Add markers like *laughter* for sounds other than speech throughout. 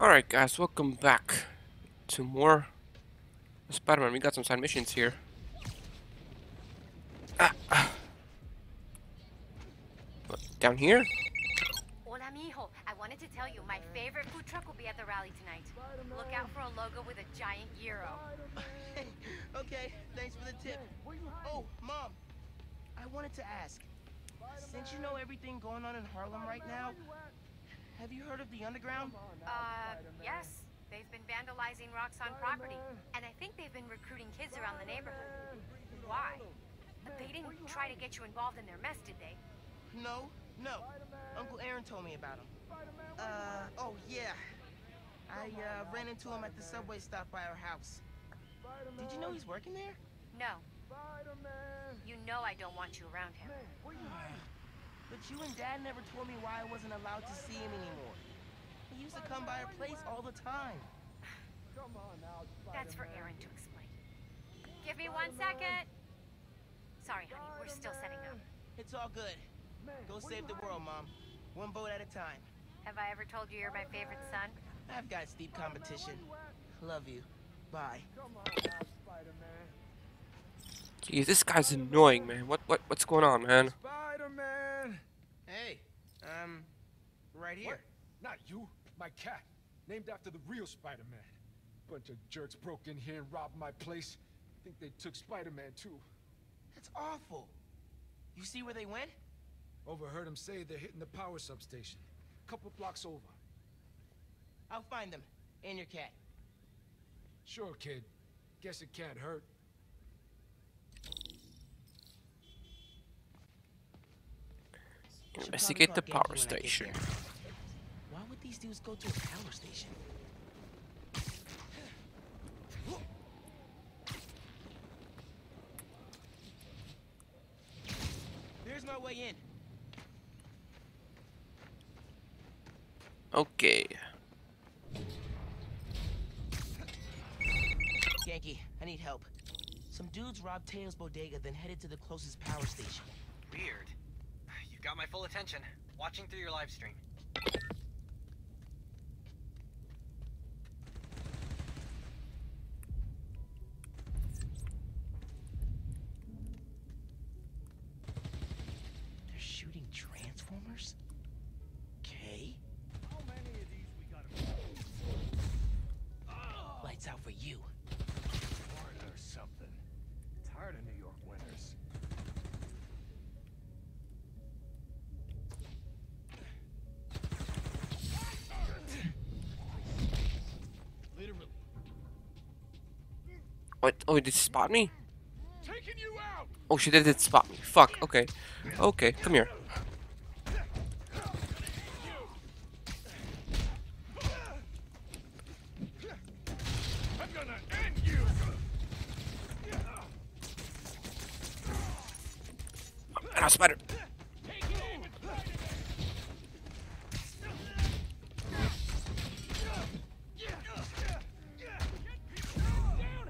Alright guys, welcome back to more Spider-Man. We got some side missions here. Ah, ah. What, Down here? Hola, mijo. I wanted to tell you, my favorite food truck will be at the rally tonight. Look out for a logo with a giant gyro. *laughs* okay, thanks for the tip. Oh, Mom, I wanted to ask. Since you know everything going on in Harlem right now, have you heard of the Underground? Uh, yes. They've been vandalizing Roxxon property, and I think they've been recruiting kids around the neighborhood. Why? They didn't try to get you involved in their mess, did they? No, no. Uncle Aaron told me about him. Uh, oh yeah. I uh, ran into him at the subway stop by our house. Did you know he's working there? No. You know I don't want you around him. But you and Dad never told me why I wasn't allowed to see him anymore. He used to come by our place all the time. Come on now, That's for Aaron to explain. Give me one second. Sorry, honey. We're still setting up. It's all good. Go save the world, Mom. One boat at a time. Have I ever told you you're my favorite son? I've got steep competition. Love you. Bye. Jeez, this guy's annoying, man. What what what's going on, man? Spider-Man! Hey, um, right here. What? Not you, my cat. Named after the real Spider-Man. Bunch of jerks broke in here and robbed my place. I think they took Spider-Man too. That's awful. You see where they went? Overheard them say they're hitting the power substation. Couple blocks over. I'll find them. And your cat. Sure, kid. Guess it can't hurt. Investigate the power call Ganke when I get station. Why would these dudes go to a power station? There's my way in. Okay. Ganke, I need help. Some dudes robbed Teo's bodega, then headed to the closest power station. Weird. You got my full attention. Watching through your live stream. They're shooting transformers? Okay. Lights out for you. Florida or something. Tired of New York winters. What? Oh, did she spot me? Taking you out! Oh, she did, did spot me. Fuck. Okay. Okay, come here. I'm gonna end you! And spider. Down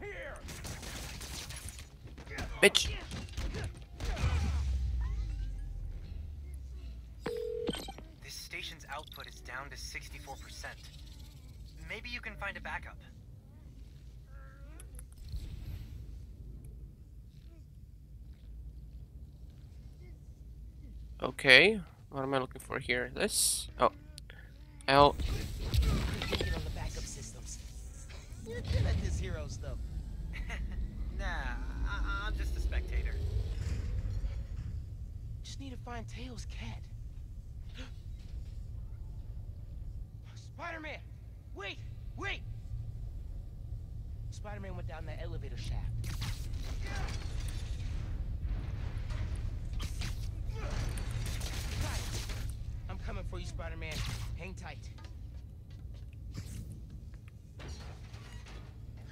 here! Bitch. This station's output is down to 64%. Maybe you can find a backup. Okay. What am I looking for here? This? Oh. L. The. You're good at this hero stuff. Nah, I- I'm just a spectator. Just need to find Teo's cat. *gasps* Spider-Man! Wait! Wait! Spider-Man went down that elevator shaft. Got it. I'm coming for you, Spider-Man. Hang tight.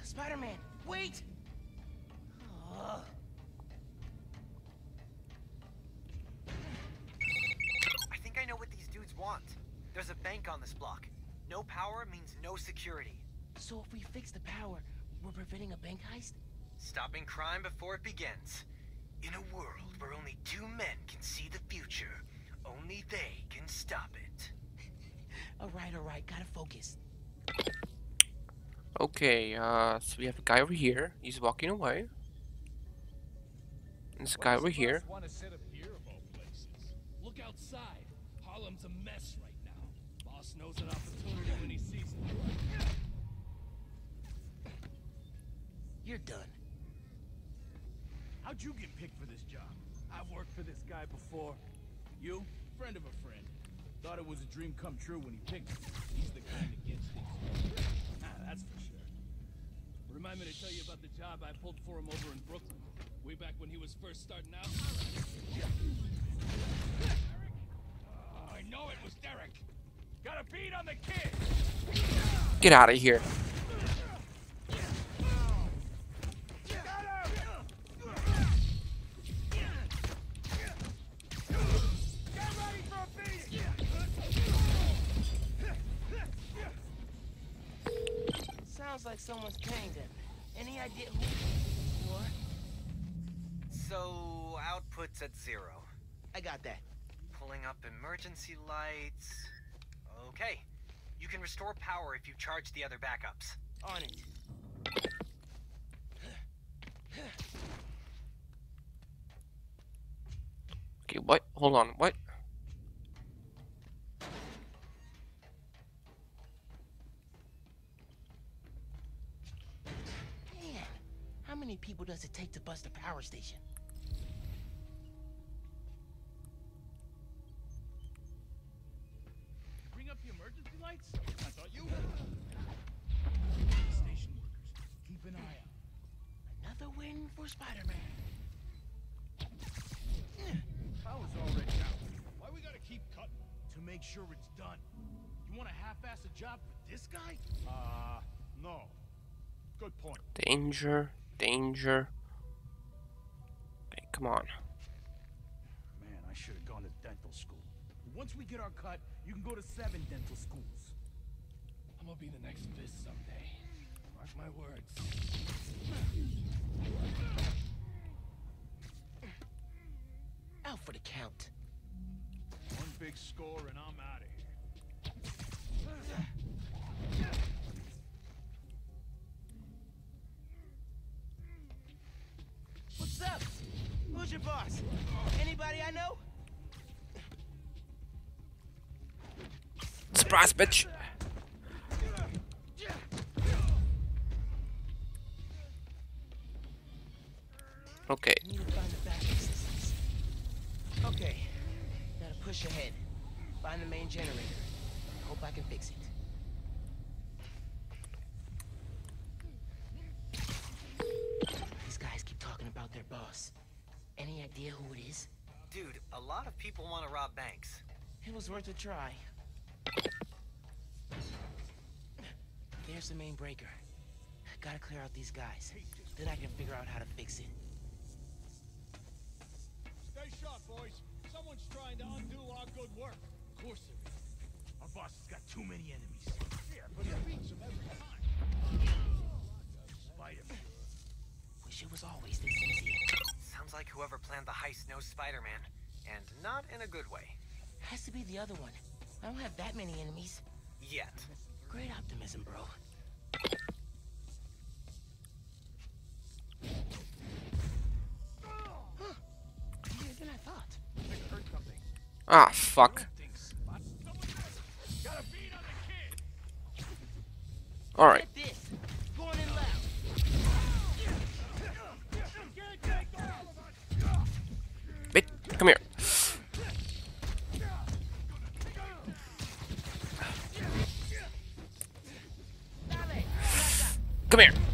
Spider-Man, wait! I think I know what these dudes want. There's a bank on this block. No power means no security. So if we fix the power, we're preventing a bank heist? Stopping crime before it begins. In a world where only two men can see the future, only they can stop it. *laughs* Alright, alright, gotta focus. Okay, uh, so we have a guy over here. He's walking away. And this guy over here. Want to set up here of all places? Look outside. Harlem's a mess right now. Boss knows an opportunity when he sees it. You're done. How'd you get picked for this job? I've worked for this guy before. You? Friend of a friend. Thought it was a dream come true when he picked me. He's the kind that gets things. Ah, that's for sure. Remind me to tell you about the job I pulled for him over in Brooklyn. Way back when he was first starting out. Oh, I know it was Derek. Got a beat on the kid. Get out of here. Emergency lights. Okay. You can restore power if you charge the other backups. On it. Okay, what? Hold on, what? Man, how many people does it take to bust a power station? Emergency lights? I thought you would. Station workers, keep an eye out. Another win for Spider-Man. Power's already out. Why we gotta keep cutting? To make sure it's done. You want a half-ass a job for this guy? Uh, no. Good point. Danger, danger. Hey, come on. Man, I should have gone to dental school. Once we get our cut, you can go to seven dental schools. I'm gonna be the next Fisk someday. Mark my words. Out for the count. One big score and I'm out of here. What's up? Who's your boss? Surprise, bitch! Okay, Need to find the backup systems. Okay, gotta push ahead. Find the main generator. Hope I can fix it. These guys keep talking about their boss. Any idea who it is? Dude, a lot of people want to rob banks. It was worth a try. There's the main breaker. Gotta clear out these guys. Then I can figure out how to fix it. Stay sharp, boys. Someone's trying to undo our good work. Of course there is. Our boss has got too many enemies. Yeah, but he beats them every time. Spider-Man. Wish it was always this easy. Sounds like whoever planned the heist knows Spider-Man. And not in a good way. Has to be the other one. I don't have that many enemies. Yet. Great optimism, bro. Ah, fuck. Alright, bitch, come here. Come here.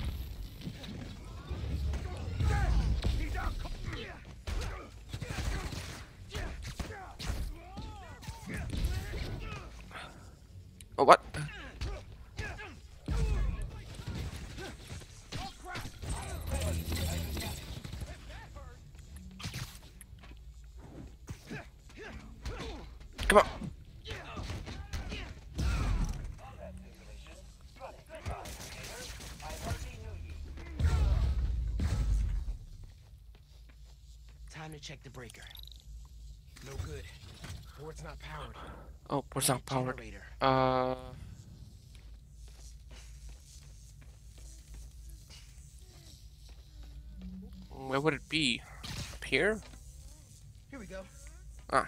check the breaker. No good. Port's not powered. Oh, port's not powered. Generator. Uh. Where would it be? Up here? Here we go. Ah.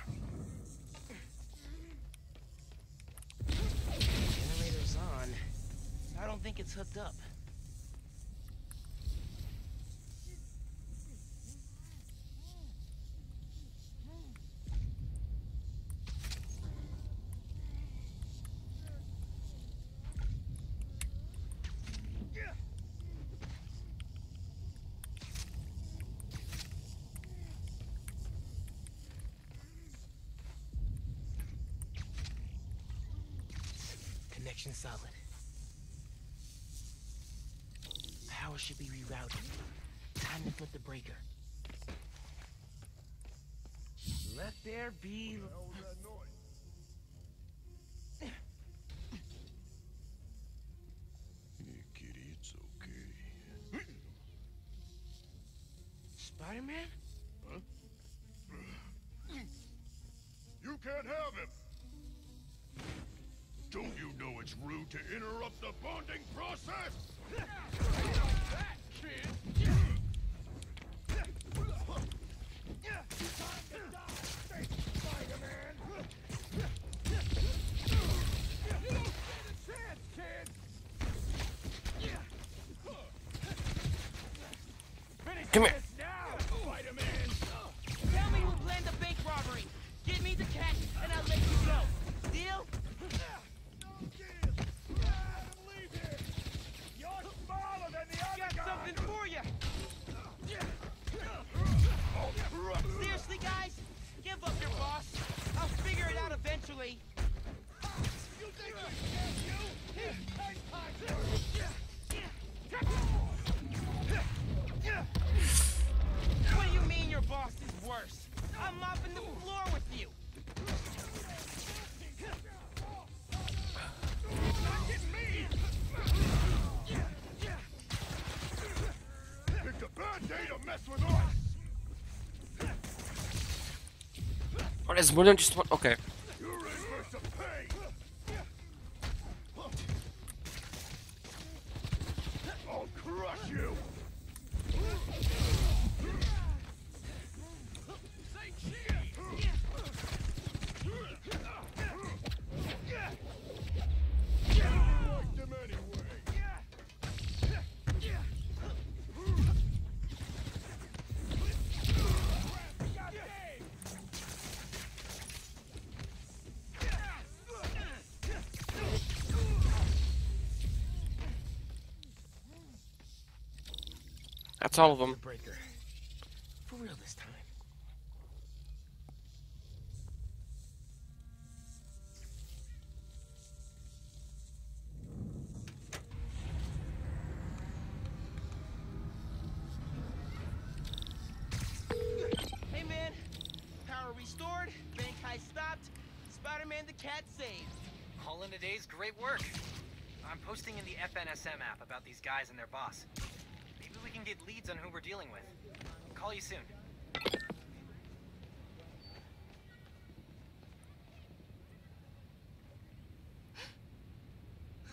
Generator's on. I don't think it's hooked up. Connection solid. Power should be rerouted. Time to flip the breaker. Let there be. Hey, kitty, it's okay. Spider-Man? Rude to interrupt the bonding process? Come here. Oh, there's more than just one. Okay. I'll crush! You That's all of them. For real this time. Hey man, power restored, bank heist stopped, Spider-Man the cat saved. All in a day's great work. I'm posting in the FNSM app about these guys and their boss. Maybe can get leads on who we're dealing with. Call you soon.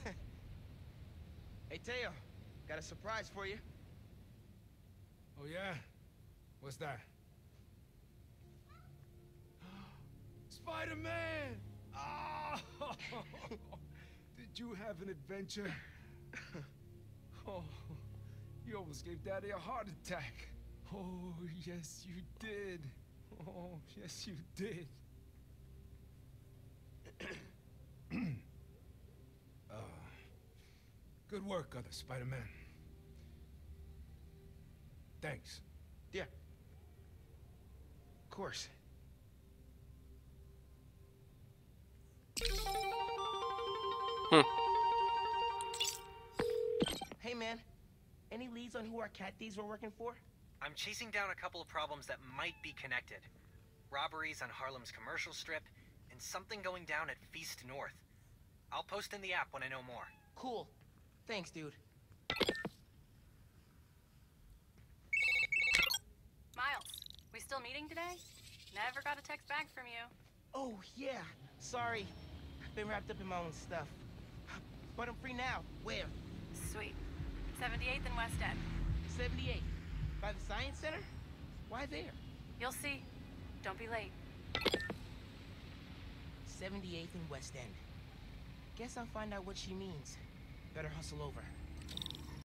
*laughs* Hey Teo, got a surprise for you. Oh, yeah? What's that? *gasps* Spider-Man! Ah! *laughs* *laughs* Did you have an adventure? oh, you almost gave Daddy a heart attack. Oh, yes, you did. Oh, yes, you did. *clears throat* uh, good work, other Spider-Man. Thanks. Yeah. Of course. Hmm. Any leads on who our cat thieves were working for? I'm chasing down a couple of problems that might be connected. Robberies on Harlem's commercial strip, and something going down at Feast North. I'll post in the app when I know more. Cool. Thanks, dude. Miles, we still meeting today? Never got a text back from you. Oh, yeah. Sorry. I've been wrapped up in my own stuff. But I'm free now. Where? Sweet. 78th and West End. 78. By the Science Center? Why there? You'll see. Don't be late. 78th and West End. Guess I'll find out what she means. Better hustle over.